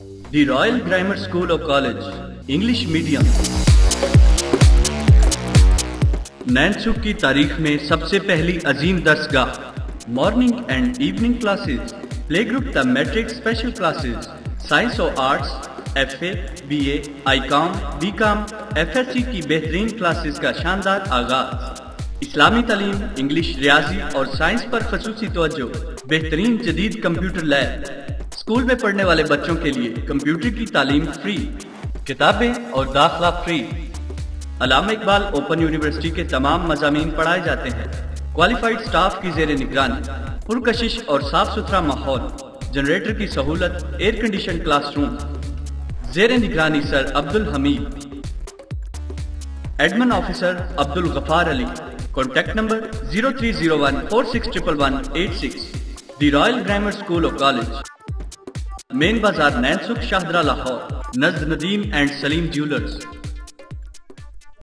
The Royal Grammar School of College, English Medium. Nainsukh की तारीख में सबसे पहली अजीम दर्सगाह morning and evening classes play group the matric special classes science और arts F A B A I com B com F S C की बेहतरीन classes का शानदार आगाज़ इस्लामी तालीम इंग्लिश रियाजी और साइंस पर खसूसी तवज्जो बेहतरीन जदीद कंप्यूटर लैब स्कूल में पढ़ने वाले बच्चों के लिए कंप्यूटर की तालीम फ्री, किताबें और दाखला free. Allama Iqbal open university के तमाम मजामी पढ़ाए जाते हैं। क्वालिफाइड स्टाफ की जेर निगरानी, पुरकशिश और साफ़ सुथरा माहौल, जनरेटर की सहूलत एयर कंडीशन क्लासरूम जेर निगरानी sir Abdul Hameed. Admin officer Abdul Ghaffar Ali. Contact number zero three zero one four six triple one eight six. The royal grammar school of college. Main बाज़ार नैनसुख शाहदरा लाहौर नज Nadeem and Salim jewellers.